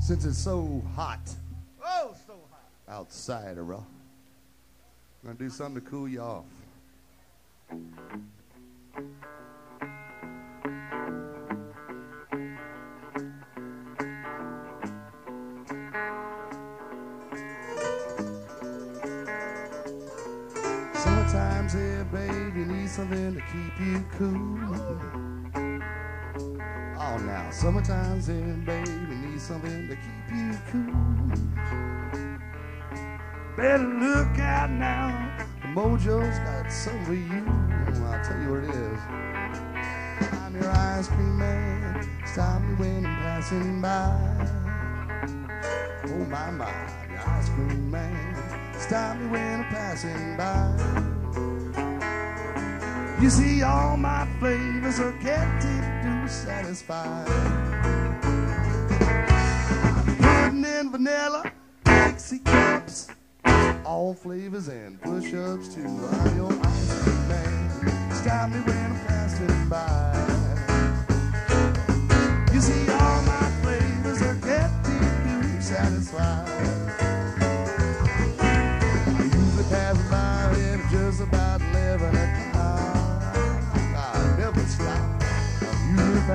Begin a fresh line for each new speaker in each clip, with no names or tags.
since it's so hot. Oh, so hot. Outside, uh, bro. I'm going to do something to cool you off. Sometimes here, babe, you need something to keep you cool. Now, summertime's in, baby, need something to keep you cool. Better look out now, the mojo's got some for you. I'll tell you what it is. I'm your ice cream man, stop me when I'm passing by. Oh, my, my, your ice cream man, stop me when I'm passing by. You see, all my flavors are getting to satisfy. Putting in vanilla, Dixie cups, all flavors and push-ups too. I'm your ice cream man. Stop me when I'm passing by.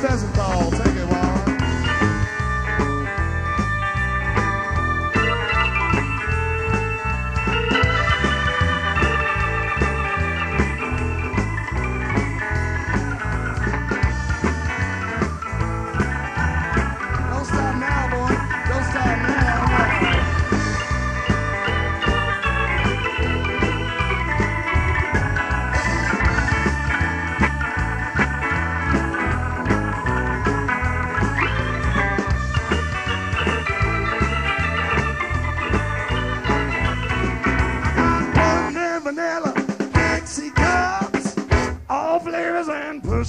Mr. Pheasantball,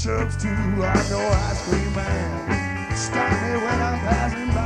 too. I'm your ice cream man. Stop me when I'm passing by.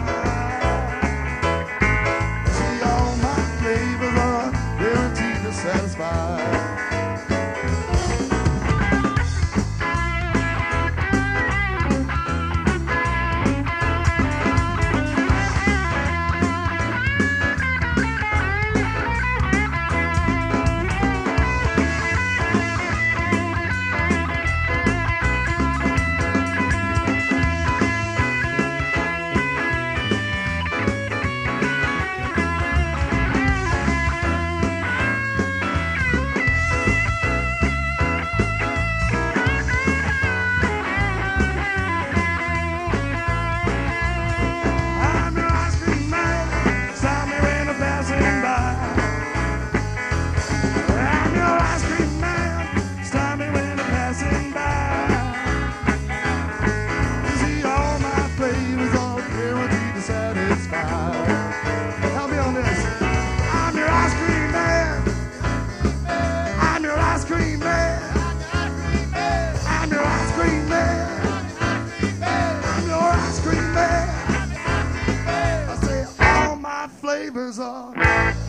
Flavors are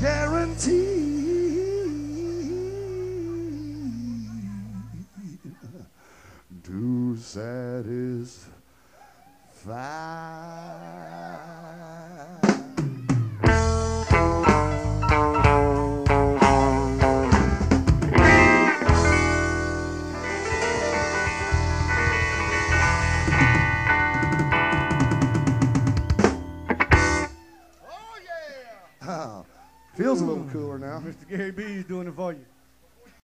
guaranteed to satisfy. Feels a little hmm. cooler now.
Mr. Gary B is doing it for you.